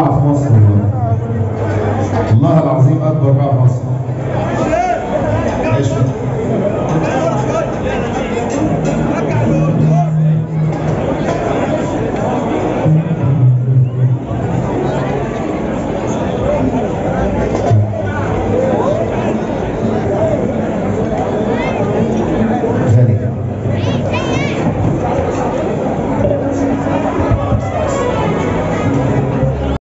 اكبر في مصر. والله العظيم أكبر باعة في مصر.